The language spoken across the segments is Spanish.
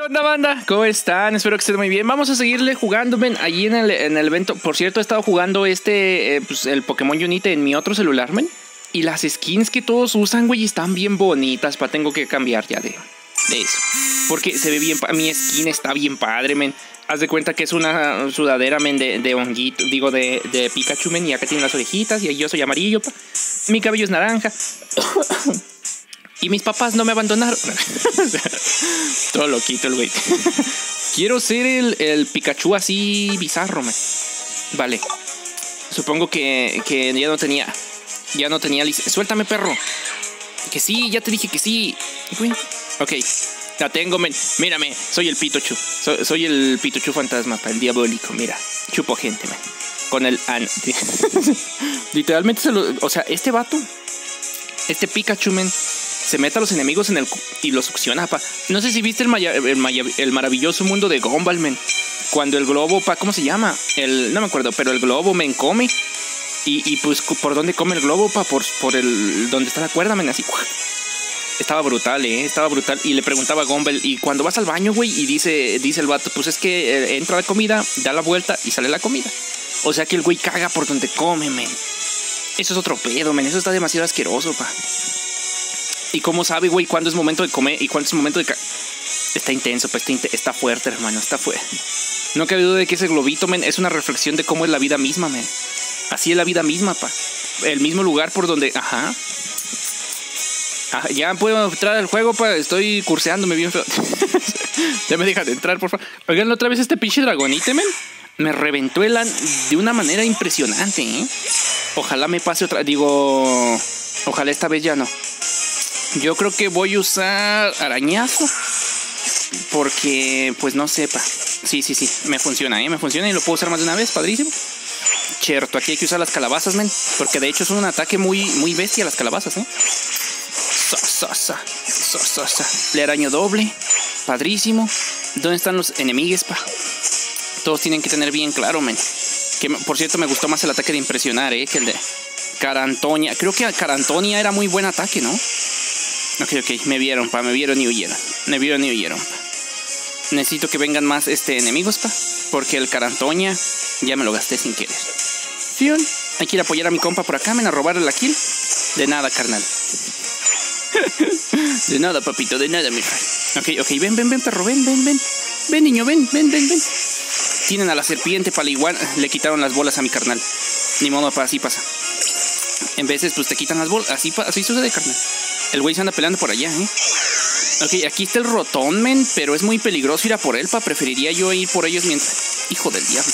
¿Qué onda, banda? ¿Cómo están? Espero que estén muy bien. Vamos a seguirle jugando, ven, allí en el, en el evento. Por cierto, he estado jugando este, eh, pues, el Pokémon Unite en mi otro celular, men. Y las skins que todos usan, güey, están bien bonitas, pa. Tengo que cambiar ya de, de eso. Porque se ve bien, mi skin está bien padre, men. Haz de cuenta que es una sudadera, men, de, de honguito, digo, de, de Pikachu, men. Y acá tiene las orejitas y yo soy amarillo, pa. Mi cabello es naranja. Y mis papás no me abandonaron. Todo loquito el güey. Quiero ser el, el, Pikachu así bizarro, man. Vale. Supongo que, que ya no tenía. Ya no tenía licencia. Suéltame, perro. Que sí, ya te dije que sí. Ok. La tengo, men. Mírame. Soy el Pitochu. Soy, soy el Pitochu fantasma, el diabólico. Mira. Chupo gente, man. Con el an. Literalmente se lo. O sea, este vato. Este Pikachu, men se mete a los enemigos en el y los succiona, pa. No sé si viste el, el, maravilloso mundo de Gumball, men. Cuando el globo, pa, ¿cómo se llama? El, no me acuerdo, pero el globo me come. Y, y pues, ¿por dónde come el globo, pa? Por, por el. donde está la cuerda, men, así. Estaba brutal, eh. Estaba brutal. Y le preguntaba a Gumball, ¿y cuando vas al baño, güey? Y dice, dice el vato, pues es que eh, entra la comida, da la vuelta y sale la comida. O sea que el güey caga por donde come, men. Eso es otro pedo, men. Eso está demasiado asqueroso, pa. ¿Y cómo sabe, güey, cuándo es momento de comer y cuándo es momento de... Está intenso, pues está, fuerte, hermano, está fuerte. No cabe duda de que ese globito, men, es una reflexión de cómo es la vida misma, men. Así es la vida misma, pa. El mismo lugar por donde... Ajá. ya puedo entrar al juego, pa. Estoy curseándome bien feo. ya me deja de entrar, por favor. Oigan, otra vez este pinche dragonite, men. Me reventó el de una manera impresionante, ¿eh? Ojalá me pase otra... Digo... Ojalá esta vez ya no. Yo creo que voy a usar arañazo. Porque, pues no sepa. Sí, sí, sí. Me funciona, ¿eh? Me funciona y lo puedo usar más de una vez. Padrísimo. Cierto, aquí hay que usar las calabazas, men. Porque de hecho son un ataque muy, muy bestia las calabazas, ¿eh? Le araño doble. Padrísimo. ¿Dónde están los enemigos, pa? Todos tienen que tener bien claro, men. Que por cierto me gustó más el ataque de impresionar, ¿eh? Que el de Carantonia. Creo que Carantonia era muy buen ataque, ¿no? Ok, ok, me vieron, pa, me vieron y huyeron. Me vieron y huyeron. Necesito que vengan más este, enemigos, pa. Porque el Carantoña ya me lo gasté sin querer. Fion, hay que ir a apoyar a mi compa por acá, me a robar la kill. De nada, carnal. de nada, papito, de nada, mi rey. Ok, ok, ven, ven, ven, perro, ven, ven, ven. Ven, niño, ven, ven, ven, ven. Tienen a la serpiente para igual. Le quitaron las bolas a mi carnal. Ni modo, pa, así pasa. En veces, pues te quitan las bolas. Así, así sucede, carnal. El güey se anda peleando por allá, ¿eh? Ok, aquí está el rotón, men, pero es muy peligroso ir a por él, pa. Preferiría yo ir por ellos mientras. Hijo del diablo.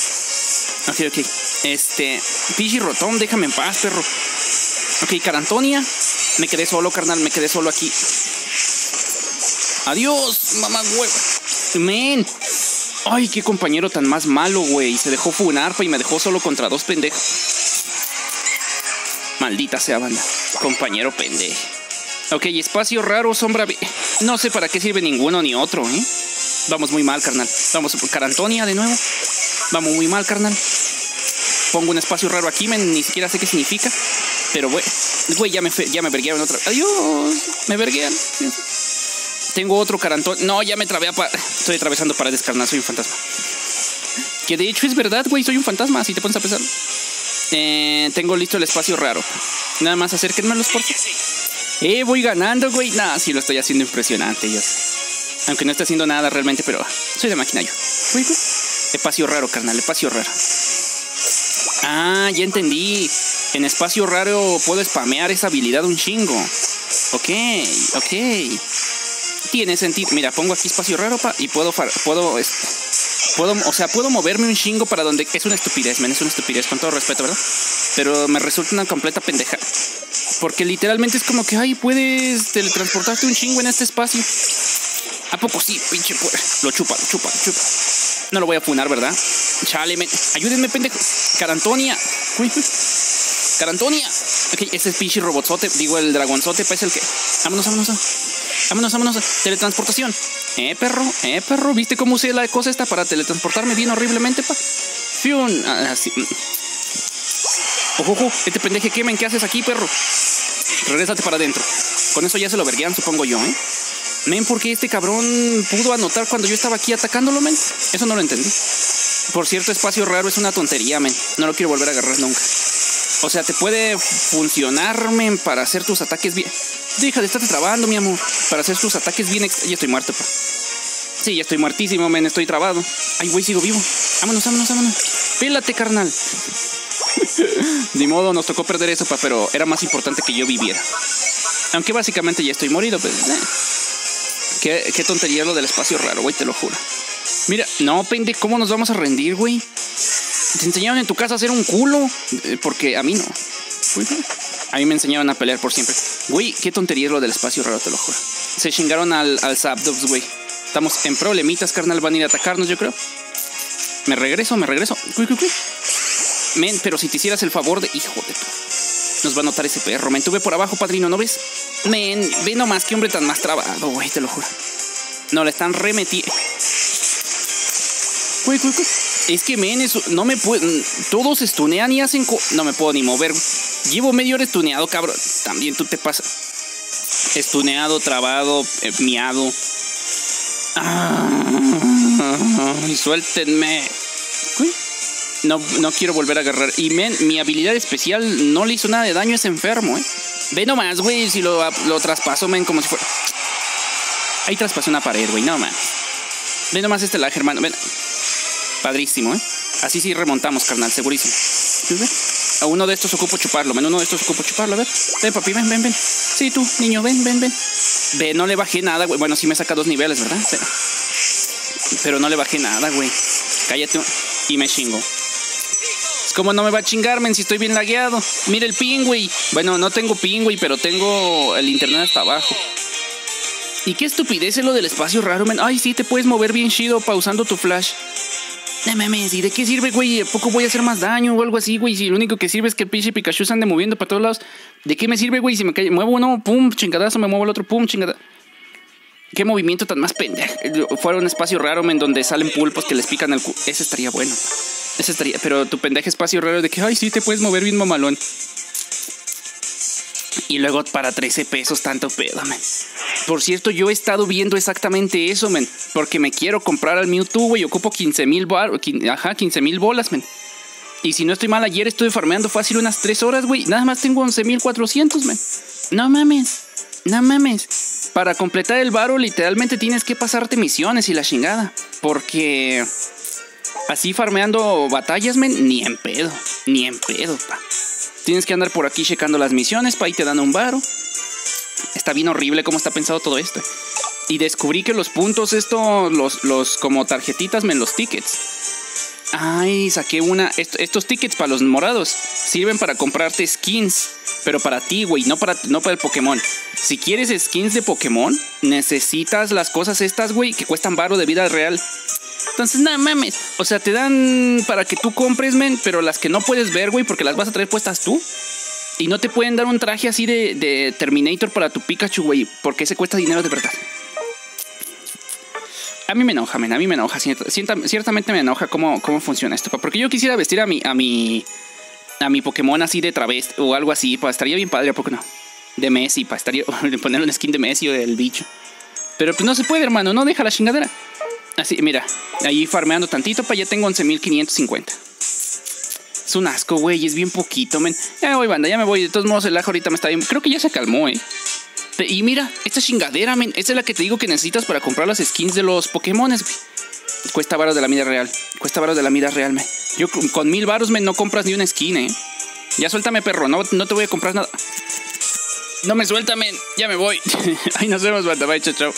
Ok, ok. Este. Pichi rotón, déjame en paz, perro. Ok, Carantonia. Me quedé solo, carnal, me quedé solo aquí. Adiós, mamá huevo. Men. Ay, qué compañero tan más malo, güey. Se dejó funar, pa, y me dejó solo contra dos pendejos. Maldita sea banda. Compañero pendejo. Ok, espacio raro, sombra. No sé para qué sirve ninguno ni otro, ¿eh? Vamos muy mal, carnal. Vamos por Carantonia de nuevo. Vamos muy mal, carnal. Pongo un espacio raro aquí, ni siquiera sé qué significa. Pero, güey, güey ya me, ya me verguearon otra. Adiós, me verguean. Tengo otro carantón. No, ya me trabé. Estoy atravesando para descarnar, soy un fantasma. Que de hecho es verdad, güey, soy un fantasma, si te pones a pensar. Eh, tengo listo el espacio raro. Nada más acérquenme los portes. Eh, voy ganando, güey. Nah, sí lo estoy haciendo impresionante, yo. Aunque no estoy haciendo nada realmente, pero soy de máquina yo. Espacio raro, carnal, espacio raro. Ah, ya entendí. En espacio raro puedo spamear esa habilidad un chingo. Ok, ok. Tiene sentido. Mira, pongo aquí espacio raro pa, y puedo, puedo, puedo, o sea, puedo moverme un chingo para donde es una estupidez, men, es una estupidez, con todo respeto, ¿verdad? Pero me resulta una completa pendeja. Porque literalmente es como que, ay, puedes teletransportarte un chingo en este espacio. ¿A poco sí, pinche? Lo chupa, lo chupa, lo chupa. No lo voy a funar, ¿verdad? Chale, ayúdenme, pendejo. Carantonia. Carantonia. Ok, ese es pinche robotzote. Digo, el dragonzote, pues el que. Vámonos, vámonos. Vámonos, vámonos. Teletransportación. Eh, perro, eh, perro. ¿Viste cómo usé la cosa esta para teletransportarme bien horriblemente, pa? Fiun. Así. Ah, Ojo, ojo, este pendeje quemen, ¿qué haces aquí, perro? Regrésate para adentro. Con eso ya se lo verguean, supongo yo, ¿eh? Men, ¿por qué este cabrón pudo anotar cuando yo estaba aquí atacándolo, men? Eso no lo entendí. Por cierto, espacio raro es una tontería, men. No lo quiero volver a agarrar nunca. O sea, te puede funcionar, men, para hacer tus ataques bien. Deja de estarte trabando, mi amor. Para hacer tus ataques bien. Ya estoy muerto, pa. Sí, ya estoy muertísimo, men. Estoy trabado. Ay, güey, sigo vivo. Vámonos, vámonos, vámonos. Pélate, carnal. Ni modo, nos tocó perder eso, pa, pero era más importante que yo viviera. Aunque básicamente ya estoy morido, pues. Eh. Qué, qué tontería lo del espacio raro, güey, te lo juro. Mira, no, pende, ¿cómo nos vamos a rendir, güey? Te enseñaron en tu casa a hacer un culo. Eh, porque a mí no. A mí me enseñaron a pelear por siempre. Güey, qué tontería es lo del espacio raro, te lo juro. Se chingaron al, al Zapdos, güey. Estamos en problemitas, carnal. Van a ir a atacarnos, yo creo. Me regreso, me regreso. Men, pero si te hicieras el favor de. Hijo de tu. Nos va a notar ese perro. Men, tuve por abajo, padrino, ¿no ves? Men, ve nomás que hombre tan más trabado, güey, te lo juro. No, le están remetiendo. Uy, uy, uy. Es que, men, eso, no me puedo. Todos estunean y hacen. no me puedo ni mover. Llevo medio hora estuneado, cabrón. También tú te pasas. Estuneado, trabado, eh, miado. Ah, suéltenme. Uy. No, no quiero volver a agarrar. Y men, mi habilidad especial no le hizo nada de daño a ese enfermo, ¿eh? Ve nomás, güey, si lo, lo traspaso, men, como si fuera. Ahí traspasó una pared, güey, no, man. Ve nomás este lag, hermano. Ven. Padrísimo, ¿eh? Así sí remontamos, carnal, segurísimo. A uno de estos ocupo chuparlo, ven, uno de estos ocupo chuparlo, a ver. Ven, papi, ven, ven, ven. Sí, tú, niño, ven, ven, ven. Ve, no le bajé nada, güey. Bueno, sí me saca dos niveles, ¿verdad? Pero, pero no le bajé nada, güey. Cállate y me chingo. Es como no me va a chingarme si estoy bien lagueado. Mira el ping, güey. Bueno, no tengo ping, güey, pero tengo el internet hasta abajo. Y qué estupidez es lo del espacio raro, men. Ay, sí, te puedes mover bien chido pausando tu flash. No mames, ¿y de qué sirve, güey? ¿A poco voy a hacer más daño o algo así, güey? Si lo único que sirve es que el pinche Pikachu se ande moviendo para todos lados. ¿De qué me sirve, güey? Si me cae, muevo uno, pum, chingadazo, me muevo el otro, pum, chingada. Qué movimiento tan más pendejo. Fuera un espacio raro, en donde salen pulpos que les pican el cu. Ese estaría bueno. Ese estaría. Pero tu pendejo espacio raro de que, ay, sí, te puedes mover bien mamalón. Y luego para 13 pesos, tanto pedo, men. Por cierto, yo he estado viendo exactamente eso, men. Porque me quiero comprar al Mewtwo, güey. Ocupo 15 mil ajá, 15 mil bolas, men. Y si no estoy mal, ayer estuve farmeando fácil unas 3 horas, güey. Nada más tengo 11 mil 400, men. No mames. No mames. Para completar el baro, literalmente tienes que pasarte misiones y la chingada. Porque así farmeando batallas, men, ni en pedo. Ni en pedo, pa. Tienes que andar por aquí checando las misiones, pa' ahí te dan un varo. Está bien horrible cómo está pensado todo esto. Y descubrí que los puntos, esto, los, los como tarjetitas, men, los tickets. Ay, saqué una. estos tickets para los morados sirven para comprarte skins. Pero para ti, güey, no para, no para el Pokémon. Si quieres skins de Pokémon, necesitas las cosas estas, güey, que cuestan varo de vida real. Entonces, nada mames. O sea, te dan para que tú compres, men, pero las que no puedes ver, güey, porque las vas a traer puestas tú. Y no te pueden dar un traje así de, Terminator para tu Pikachu, güey, porque ese cuesta dinero de verdad. A mí me enoja, men, a mí me enoja. ciertamente me enoja cómo, cómo funciona esto. Porque yo quisiera vestir a mi, a mi, a mi Pokémon así de través o algo así. Pues estaría bien padre, ¿a poco no? De Messi, para estaría poner un skin de Messi o del bicho. Pero pues no se puede, hermano, no deja la chingadera. Así, mira, ahí farmeando tantito, para ya tengo 11.550. Es un asco, güey, es bien poquito, men. Ya me voy, banda, ya me voy. De todos modos, el ajo ahorita me está bien. Creo que ya se calmó, eh. Y mira, esta chingadera, men. Esta es la que te digo que necesitas para comprar las skins de los Pokémon, Cuesta varos de la vida real. Cuesta varos de la vida real, men. Yo con mil varos, men, no compras ni una skin, eh. Ya suéltame, perro. No, no te voy a comprar nada. No me suelta, men. Ya me voy. Ahí nos vemos, banda. Bye, chao, chao.